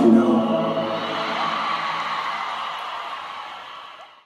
you know.